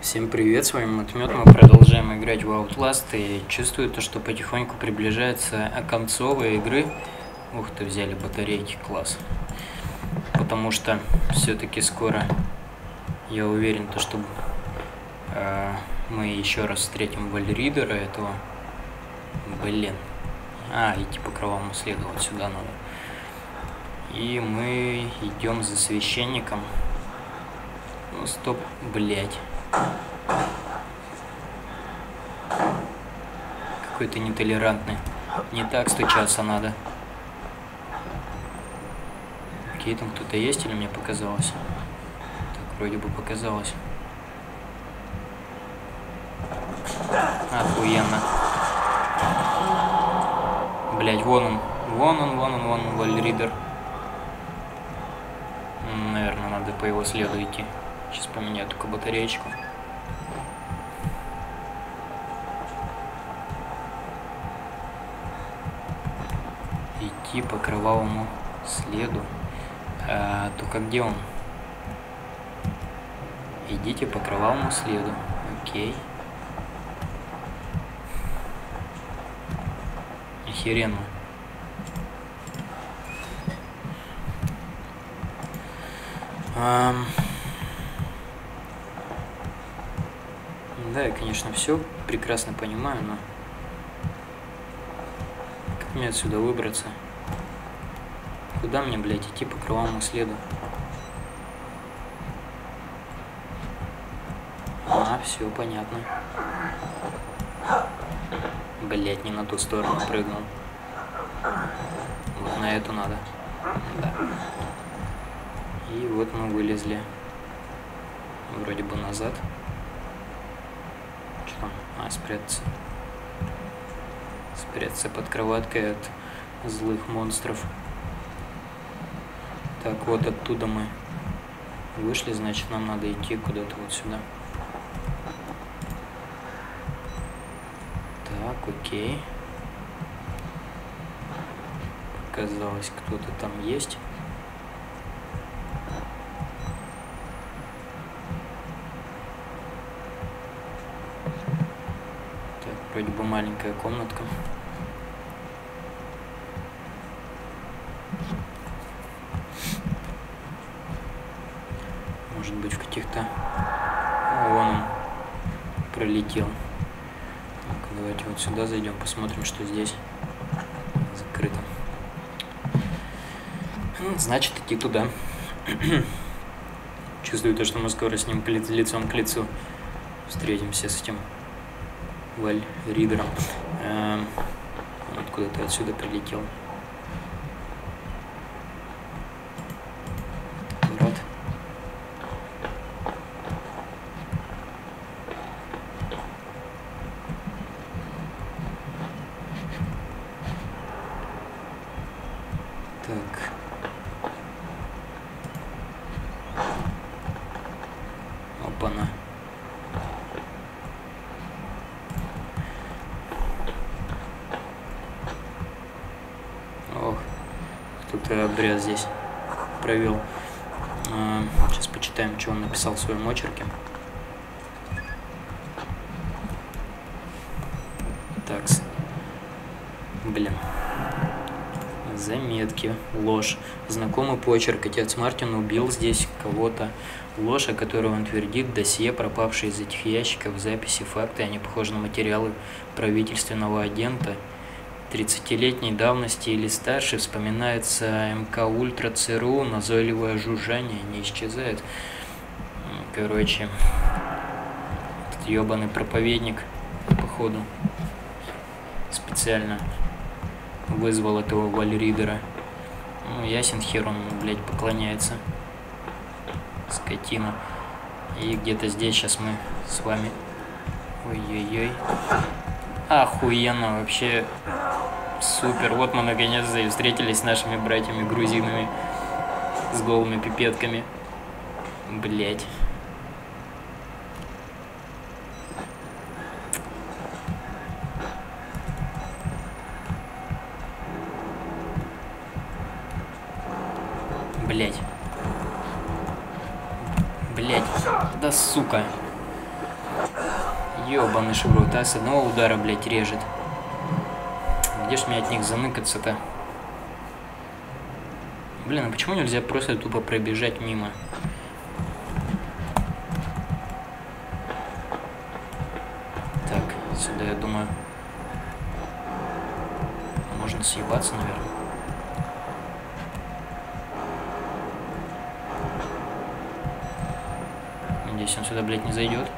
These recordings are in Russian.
Всем привет, с вами Матмет, мы продолжаем играть в Outlast и чувствую то, что потихоньку приближается концовая игры. Ух ты, взяли батарейки, класс. Потому что все-таки скоро, я уверен, то, что э, мы еще раз встретим Вальридера этого. Блин. А, идти по кровавому следу, вот сюда надо. И мы идем за священником. Ну, стоп, блять. Какой то нетолерантный. Не так стучаться надо. Окей, там кто-то есть или мне показалось? Так, вроде бы показалось. Охуенно. Блять, вон он. Вон он, вон он, вон он, Вальридер. Наверное, надо по его следу идти. Сейчас поменяю только батареечку. Идти по кровавому следу. А, только где он? Идите по кровавому следу. Окей. Охеренно. Um... Да, я, конечно, все прекрасно понимаю, но как мне отсюда выбраться? Куда мне, блядь, идти по кровавому следу? А, все понятно. Блять, не на ту сторону прыгнул. Вот на эту надо. Да. И вот мы вылезли. Вроде бы назад. А, спрятаться. Спрятаться под кроваткой от злых монстров. Так, вот оттуда мы вышли, значит нам надо идти куда-то вот сюда. Так, окей. Показалось, кто-то там есть. Вроде бы маленькая комнатка. Быть в каких-то... О, вон он пролетел. Так, давайте вот сюда зайдем, посмотрим, что здесь закрыто. Значит, идти туда. Чувствую то, что мы скоро с ним лицом к лицу встретимся с этим Валь Ридером. Эм, откуда ты отсюда прилетел? Рад. Так. Опа-на. кто-то обряд здесь провел. Сейчас почитаем, что он написал в своем очерке. Так. Блин. Заметки. Ложь. Знакомый почерк. Отец Мартин убил здесь кого-то. Ложь, о которой он твердит, досье, пропавшие из этих ящиков, записи, факты, они похожи на материалы правительственного агента – 30-летней давности или старше вспоминается МК Ультра ЦРУ, назойливое жужжание не исчезает. Короче, этот ебаный проповедник, походу, специально вызвал этого вальридера. Ну, ясен хер, он, блядь, поклоняется. Скотина. И где-то здесь сейчас мы с вами... Ой-ой-ой. Охуенно, вообще Супер, вот мы наконец-то и встретились с нашими братьями-грузинами с голыми пипетками. Блять. Блять. Блять. Да сука. Ёбаный шеврот, а с одного удара, блядь, режет. Где ж мне от них заныкаться-то? Блин, а почему нельзя просто тупо пробежать мимо? Так, сюда, я думаю, можно съебаться, наверное. Надеюсь, он сюда, блядь, не зайдет.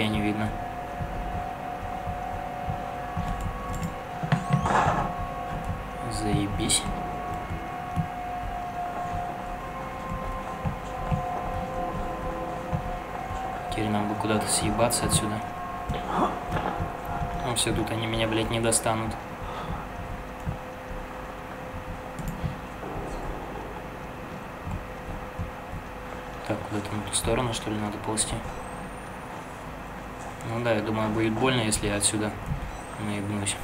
Нихуя не видно. Заебись. Теперь нам бы куда-то съебаться отсюда. Ну все, тут они меня, блядь, не достанут. Так, куда-то на ту сторону, что ли, надо ползти? Ну да, я думаю, будет больно, если я отсюда наебнусь.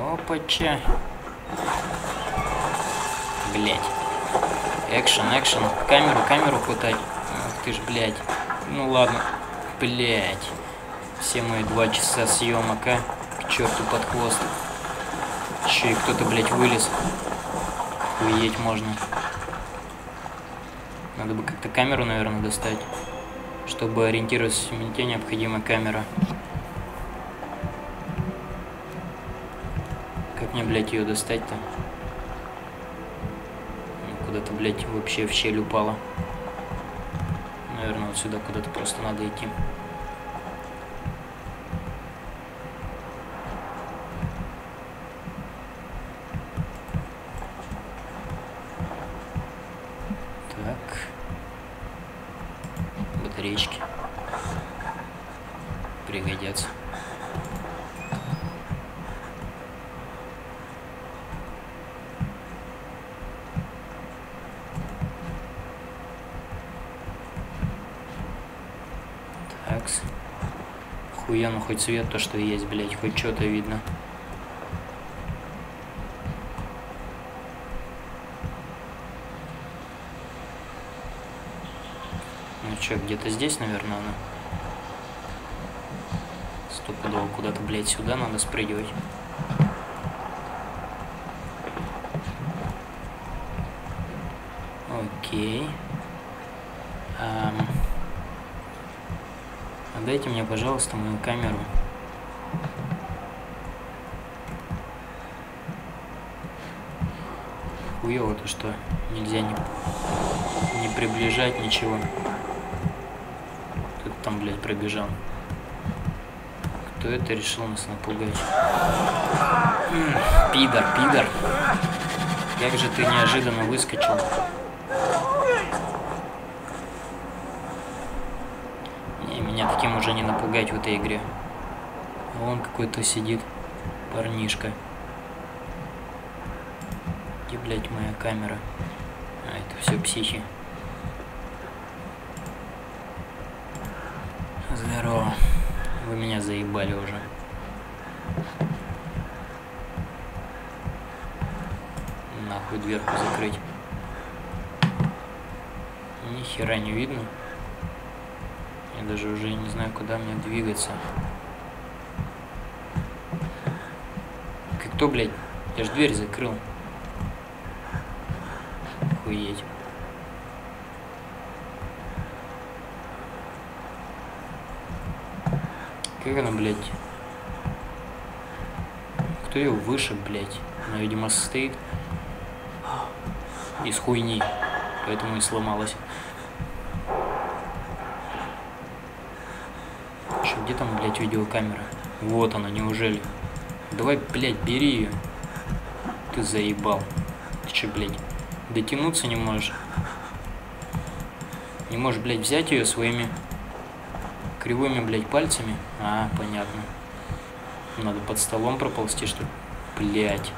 Опача. Блять. Экшен, экшен. Камеру, камеру хватать. Ах ты ж, блядь. Ну ладно. Блять. Все мои два часа съемок, а? К черту под хвост. Че и кто-то, блядь, вылез. Охуеть можно. Надо бы как-то камеру, наверное, достать. Чтобы ориентироваться в темноте, необходима камера. Как мне, блядь, ее достать-то? Ну, куда-то, блядь, вообще в щель упала. Наверное, вот сюда куда-то просто надо идти. Хуяну хоть цвет то, что есть, блять, хоть что-то видно. Че, где-то здесь, наверное, она? Стопудово куда-то, блядь, сюда надо спрыгивать. Окей. А, дайте мне, пожалуйста, мою камеру. Хуёво-то что? Нельзя не, не приближать ничего там, блядь, пробежал. Кто это решил нас напугать? Пидор, пидор. Как же ты неожиданно выскочил. Не, меня таким уже не напугать в этой игре. Вон какой-то сидит парнишка. Где, блядь, моя камера? А, это все психи. Здорово. Вы меня заебали уже. Нахуй дверку закрыть. Ни хера не видно. Я даже уже не знаю, куда мне двигаться. Кто, блядь? Я ж дверь закрыл. Охуеть. Как она, блядь? Кто ее выше, блядь? Она, видимо, состоит из хуйни. Поэтому и сломалась. Что, где там, блядь, видеокамера? Вот она, неужели? Давай, блядь, бери ее. Ты заебал. Ты че, блядь, дотянуться не можешь? Не можешь, блядь, взять ее своими кривыми, блядь, пальцами? А, понятно. Надо под столом проползти, что ли? Блядь.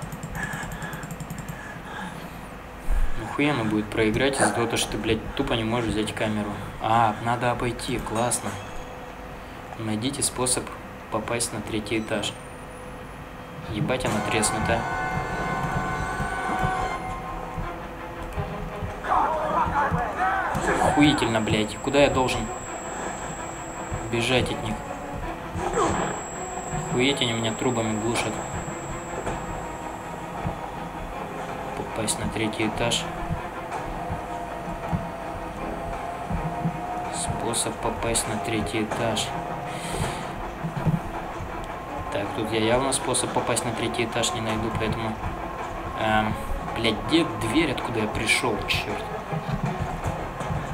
Охуенно будет проиграть из-за того, что ты, блядь, тупо не можешь взять камеру. А, надо обойти, классно. Найдите способ попасть на третий этаж. Ебать, она треснутая. Охуительно, блядь. Куда я должен бежать от них? Охуеть они меня трубами глушат. Попасть на третий этаж. Способ попасть на третий этаж. Тут я явно способ попасть на третий этаж не найду, поэтому... Эм, блядь, где дверь, откуда я пришел, черт?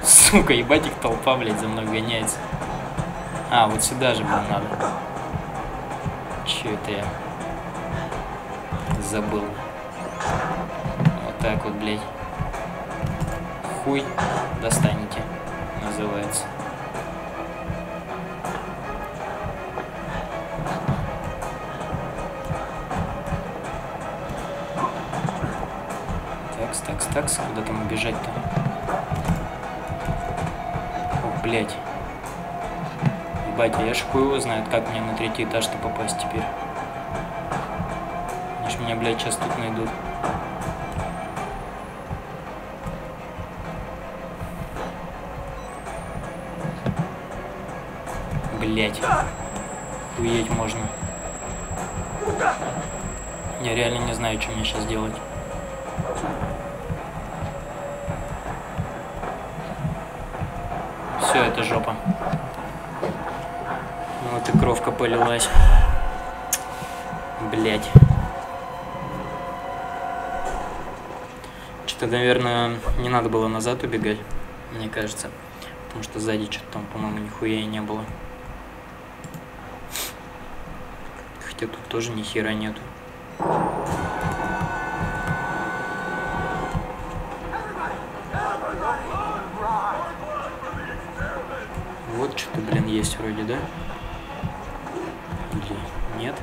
Сука, ебать их толпа, блядь, за мной гоняется. А, вот сюда же, блин, надо. Че это я? Забыл. Вот так вот, блядь. Хуй достанете, называется. Такс, такс, такс, куда там убежать-то? Ох, блядь. Ебать, я ж хуй его знает, как мне на третий этаж-то попасть теперь. Они ж меня, блядь, сейчас тут найдут. Блять. Хуеть можно. Я реально не знаю, что мне сейчас делать. Это жопа. Вот и кровка полилась. Блять. Что-то, наверное, не надо было назад убегать, мне кажется. Потому что сзади что-то там, по-моему, нихуя и не было. Хотя тут тоже ни хера нету. Есть вроде, да? Или нет?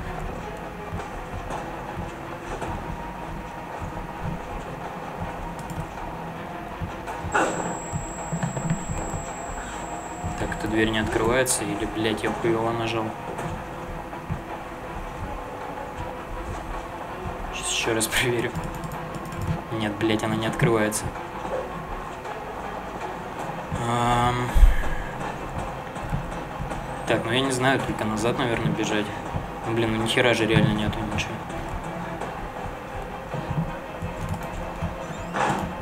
Так, эта дверь не открывается, или, блядь, я хуево нажал? Сейчас еще раз проверю. Нет, блядь, она не открывается. Ам... Так, ну я не знаю, только назад, наверное, бежать. Ну, блин, ну нихера же реально нету ничего.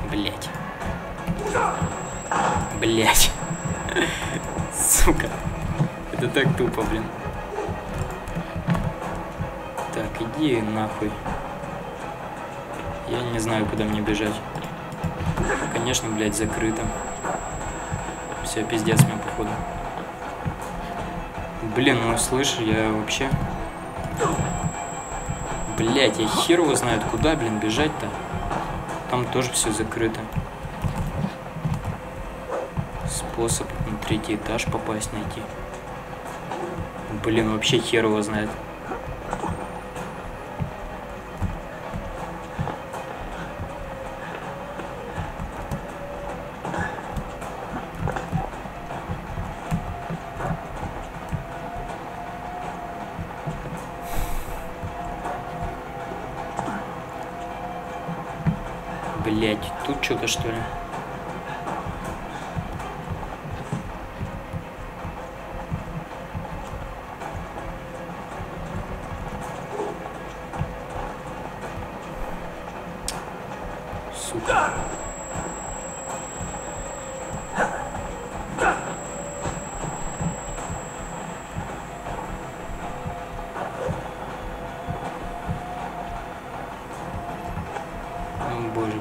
Блять. Блять. Сука. Это так тупо, блин. Так, иди нахуй. Я не знаю, куда мне бежать. Конечно, блядь, закрыто. Все, пиздец мне, походу. Блин, ну слышь, я вообще... Блять, я хер его знает, куда, блин, бежать-то. Там тоже все закрыто. Способ на третий этаж попасть найти. Блин, вообще хер его знает. Блять, тут что-то что ли?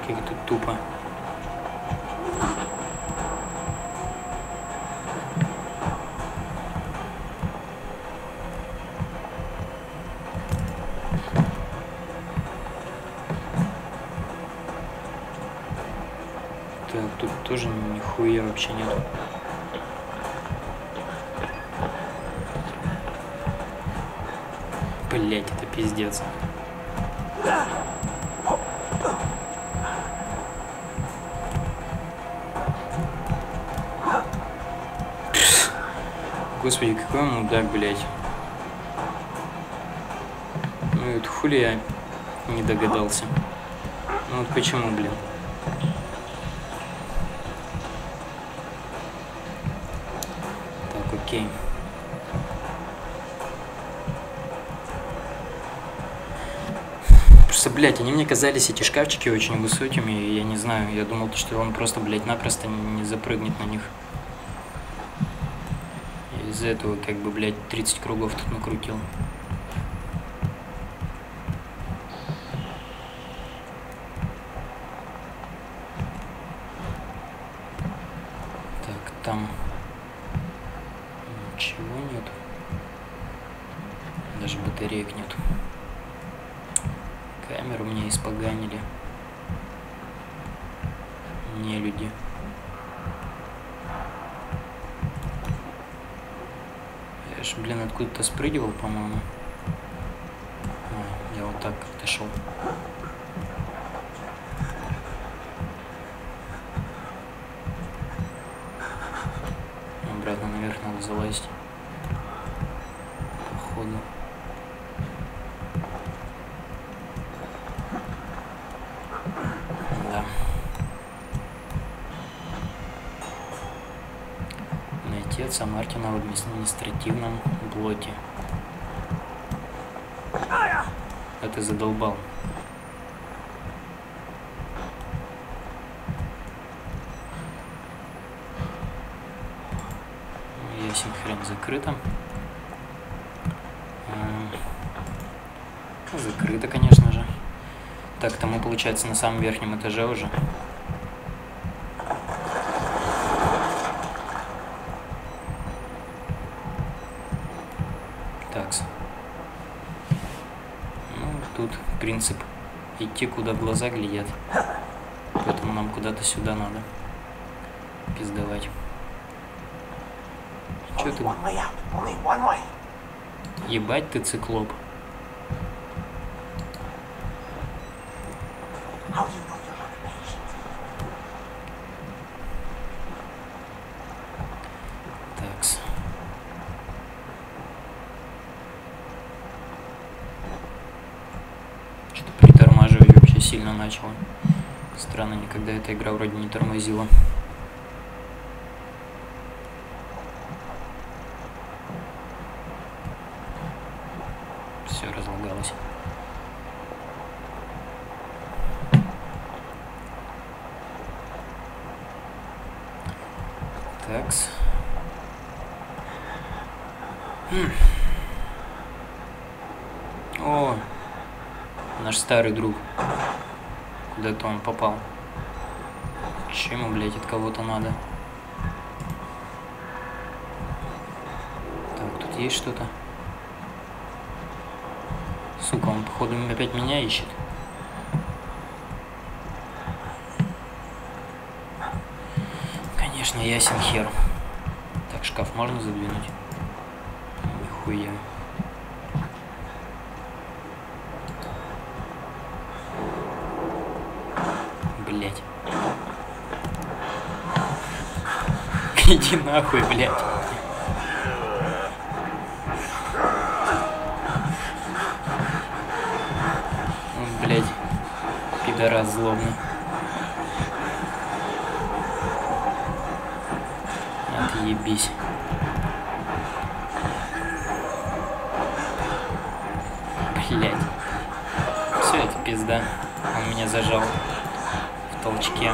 Как это тупо. Так, тут тоже нихуя вообще нет. Блять, это пиздец. Господи, какой он мудак, блядь. Ну это хули я не догадался. Ну вот почему, блин. Так, окей. Просто, блядь, они мне казались, эти шкафчики, очень высокими, и я не знаю, я думал, что он просто, блядь, напросто не запрыгнет на них. Из-за этого, как бы, блядь, 30 кругов тут накрутил. Так, там ничего нет. Даже батареек нет. Камеру мне испоганили. Не люди. Я ж, блин, откуда-то спрыгивал, по-моему. А, я вот так как-то шел. Обратно наверх надо залазить. Походу. Да. Найти отца Мартина в административном блоке. А ты задолбал. Ясен хрен закрыто. А, Закрыто, конечно же. Так, то мы, получается, на самом верхнем этаже уже. Такс. Ну, тут принцип идти, куда глаза глядят. Поэтому нам куда-то сюда надо пиздовать. Чё ты? Ебать ты циклоп. Начало. Странно, никогда эта игра вроде не тормозила. Все разлагалось. Такс. Хм. О, наш старый друг. Куда-то он попал. Чему, блядь, от кого-то надо? Так, тут есть что-то? Сука, он, походу, опять меня ищет. Конечно, ясен хер. Так, шкаф можно задвинуть? Нихуя. Блять. Иди нахуй, блядь. Блядь, пидорас злобный. Отъебись. Блять. Все, это пизда. Он меня зажал толчке.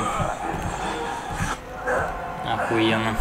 Охуенно.